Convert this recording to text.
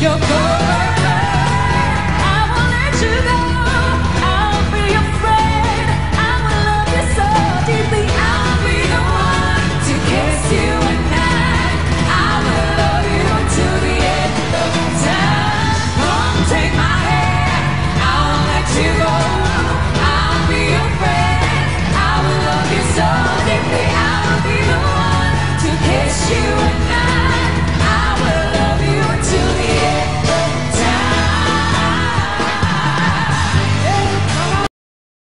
You're gone.